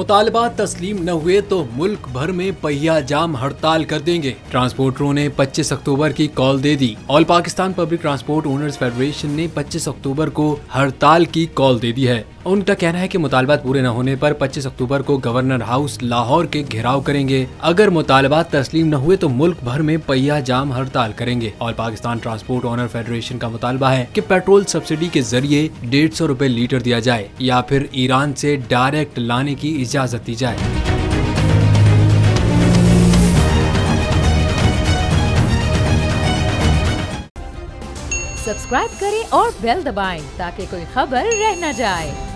मुतालबात तस्लीम न हुए तो मुल्क भर में पहिया जाम हड़ताल कर देंगे। ट्रांसपोर्टरों ने 25 अक्टूबर की कॉल दे दी। All Pakistan public transport owners federation ने 25 अक्टूबर को हड़ताल की कॉल दे दी है। उनका कहना है कि मुतालबात पूरे न होने पर 25 अक्टूबर को गवर्नर हाउस लाहौर के घेराव करेंगे। अगर मुतालबात तस्लीम न हुए तो मुल्क भर में पहिया जाम हड़ताल करेंगे। और पाकिस्तान ट्रांसपोर्ट ओनर फेडरेशन का मुतालबा है कि पेट्रोल सब्सिडी के ज़रिए डेढ़ सौ रूपए लीटर दिया जाए या फिर ईरान से डायरेक्ट लाने की इजाज़त दी जाए। सब्सक्राइब करें और बेल दबाएँ ताकि कोई खबर रह न जाए।